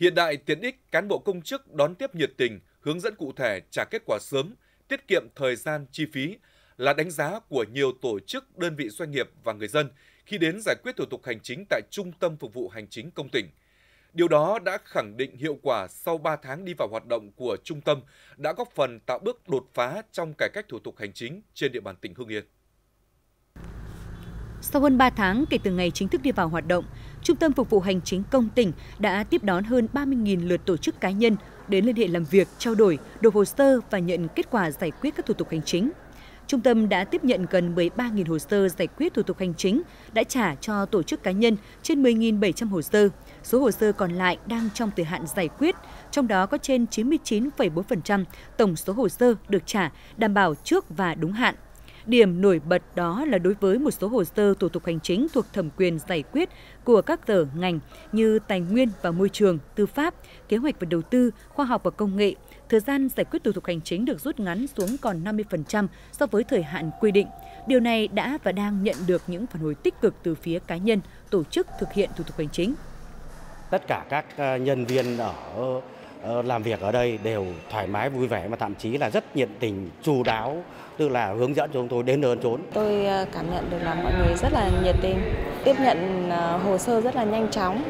Hiện đại tiện ích cán bộ công chức đón tiếp nhiệt tình, hướng dẫn cụ thể trả kết quả sớm, tiết kiệm thời gian chi phí là đánh giá của nhiều tổ chức, đơn vị doanh nghiệp và người dân khi đến giải quyết thủ tục hành chính tại Trung tâm Phục vụ Hành chính công tỉnh. Điều đó đã khẳng định hiệu quả sau 3 tháng đi vào hoạt động của trung tâm đã góp phần tạo bước đột phá trong cải cách thủ tục hành chính trên địa bàn tỉnh Hưng Yên. Sau hơn 3 tháng kể từ ngày chính thức đi vào hoạt động, Trung tâm Phục vụ Hành chính công tỉnh đã tiếp đón hơn 30.000 lượt tổ chức cá nhân đến liên hệ làm việc, trao đổi, nộp hồ sơ và nhận kết quả giải quyết các thủ tục hành chính. Trung tâm đã tiếp nhận gần 13.000 hồ sơ giải quyết thủ tục hành chính, đã trả cho tổ chức cá nhân trên 10.700 hồ sơ. Số hồ sơ còn lại đang trong thời hạn giải quyết, trong đó có trên 99,4% tổng số hồ sơ được trả đảm bảo trước và đúng hạn. Điểm nổi bật đó là đối với một số hồ sơ thủ tục hành chính thuộc thẩm quyền giải quyết của các sở ngành như tài nguyên và môi trường, tư pháp, kế hoạch và đầu tư, khoa học và công nghệ, thời gian giải quyết thủ tục hành chính được rút ngắn xuống còn 50% so với thời hạn quy định. Điều này đã và đang nhận được những phản hồi tích cực từ phía cá nhân, tổ chức thực hiện thủ tục hành chính. Tất cả các ờ, nhân viên ở làm việc ở đây đều thoải mái vui vẻ mà thậm chí là rất nhiệt tình chu đáo tức là hướng dẫn cho chúng tôi đến nơi trốn. Tôi ờ, cảm nhận được là mọi người rất là nhiệt tình, tiếp nhận hồ sơ rất là nhanh chóng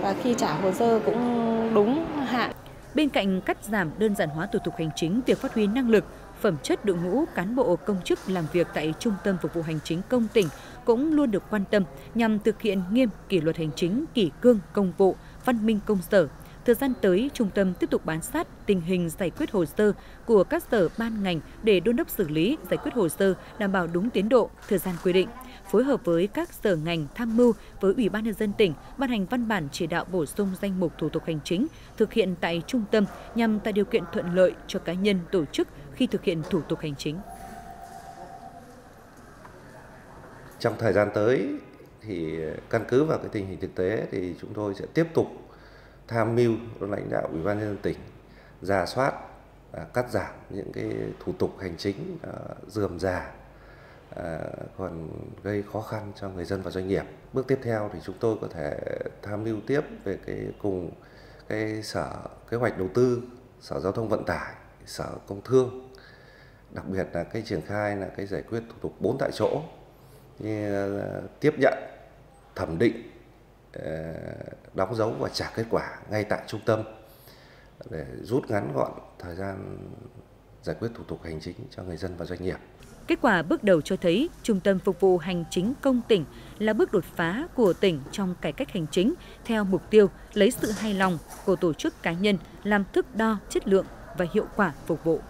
và khi trả hồ sơ cũng đúng hạn. Bên cạnh cắt giảm đơn giản hóa thủ tục hành chính, việc phát huy năng lực, phẩm chất đội ngũ cán bộ công chức làm việc tại Trung tâm Phục vụ Hành chính công tỉnh cũng luôn được quan tâm nhằm thực hiện nghiêm kỷ luật hành chính, kỷ cương công vụ, văn minh công sở. Thời gian tới, trung tâm tiếp tục bám sát tình hình giải quyết hồ sơ của các sở ban ngành để đôn đốc xử lý, giải quyết hồ sơ đảm bảo đúng tiến độ, thời gian quy định phối hợp với các sở ngành tham mưu với Ủy ban nhân dân tỉnh ban hành văn bản chỉ đạo bổ sung danh mục thủ tục hành chính thực hiện tại trung tâm nhằm tạo điều kiện thuận lợi cho cá nhân tổ chức khi thực hiện thủ tục hành chính. Trong thời gian tới thì căn cứ vào cái tình hình thực tế thì chúng tôi sẽ tiếp tục tham mưu lãnh đạo Ủy ban nhân dân tỉnh ra soát à, cắt giảm những cái thủ tục hành chính à, dườm già À, còn gây khó khăn cho người dân và doanh nghiệp. Bước tiếp theo thì chúng tôi có thể tham mưu tiếp về cái cùng cái sở kế hoạch đầu tư, sở giao thông vận tải, sở công thương, đặc biệt là cái triển khai là cái giải quyết thủ tục bốn tại chỗ như tiếp nhận, thẩm định, Ờ, đóng dấu và trả kết quả ngay tại trung tâm để rút ngắn gọn thời gian giải quyết thủ tục hành chính cho người dân và doanh nghiệp. Kết quả bước đầu cho thấy Trung tâm Phục vụ Hành chính công tỉnh là bước đột phá của tỉnh trong cải cách hành chính theo mục tiêu lấy sự hài lòng của tổ chức cá nhân làm thước đo chất lượng và hiệu quả phục vụ.